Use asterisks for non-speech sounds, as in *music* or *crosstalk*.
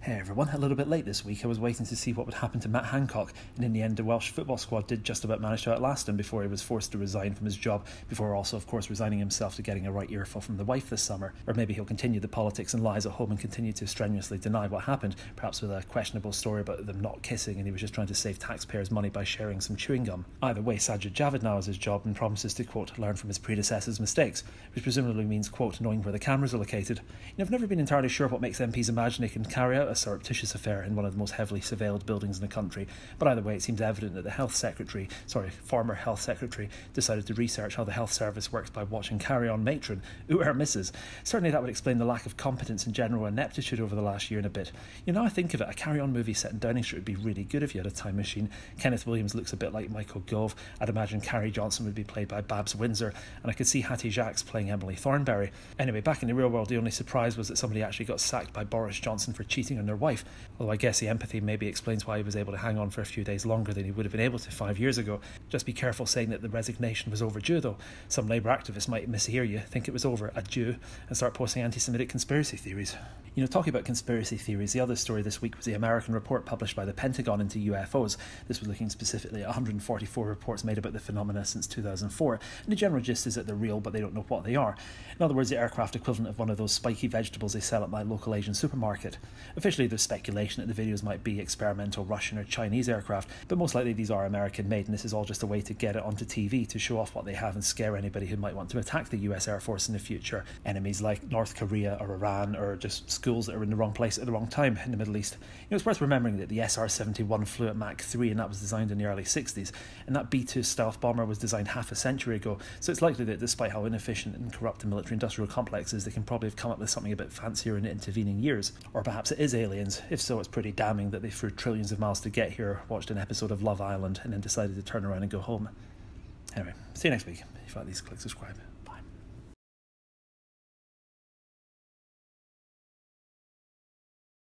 Hey everyone, a little bit late this week. I was waiting to see what would happen to Matt Hancock, and in the end, the Welsh football squad did just about manage to outlast him before he was forced to resign from his job, before also, of course, resigning himself to getting a right earful from the wife this summer. Or maybe he'll continue the politics and lies at home and continue to strenuously deny what happened, perhaps with a questionable story about them not kissing and he was just trying to save taxpayers' money by sharing some chewing gum. Either way, Sajid Javid now has his job and promises to, quote, learn from his predecessors' mistakes, which presumably means, quote, knowing where the cameras are located. You know, I've never been entirely sure what makes MPs imagine they can carry out a surreptitious affair in one of the most heavily surveilled buildings in the country. But either way, it seems evident that the health secretary, sorry, former health secretary, decided to research how the health service works by watching Carry On Matron, *laughs* ooh, her misses. Certainly, that would explain the lack of competence and general ineptitude over the last year and a bit. You know, I think of it, a Carry On movie set in Downing Street would be really good if you had a time machine. Kenneth Williams looks a bit like Michael Gove. I'd imagine Carrie Johnson would be played by Babs Windsor, and I could see Hattie Jacques playing Emily Thornberry. Anyway, back in the real world, the only surprise was that somebody actually got sacked by Boris Johnson for cheating on their wife. Although I guess the empathy maybe explains why he was able to hang on for a few days longer than he would have been able to five years ago. Just be careful saying that the resignation was overdue, though. Some Labour activists might mishear you, think it was over due, and start posting anti Semitic conspiracy theories. You know, talking about conspiracy theories, the other story this week was the American report published by the Pentagon into UFOs. This was looking specifically at 144 reports made about the phenomena since 2004. And the general gist is that they're real, but they don't know what they are. In other words, the aircraft equivalent of one of those spiky vegetables they sell at my local Asian supermarket. Officially, there's speculation that the videos might be experimental Russian or Chinese aircraft, but most likely these are American made, and this is all just a way to get it onto TV to show off what they have and scare anybody who might want to attack the US Air Force in the future. Enemies like North Korea or Iran or just schools that are in the wrong place at the wrong time in the Middle East. You know, it's worth remembering that the SR 71 flew at Mach 3 and that was designed in the early 60s, and that B 2 stealth bomber was designed half a century ago, so it's likely that despite how inefficient and corrupt the military industrial complex is, they can probably have come up with something a bit fancier in intervening years. Or perhaps it is aliens. If so, it's pretty damning that they flew trillions of miles to get here, watched an episode of Love Island, and then decided to turn around and go home. Anyway, see you next week. If you like these, click subscribe.